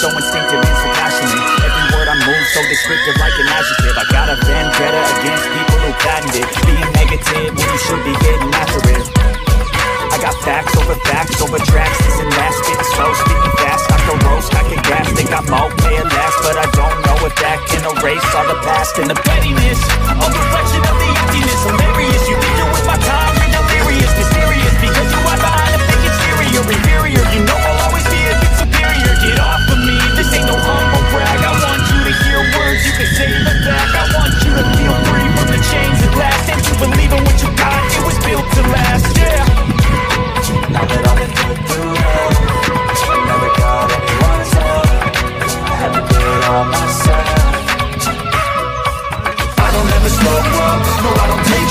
so instinctive and so passionate. Every word I move so descriptive like an adjective. I got a vendetta against people who patented being negative when you should be getting after it. I got facts over facts over tracks, this and that, spitting slow, speaking fast. I can roast, I can gas, think I'm okay at last, but I don't know if that can erase all the past and the pettiness. It myself. I don't ever slow up, no I don't take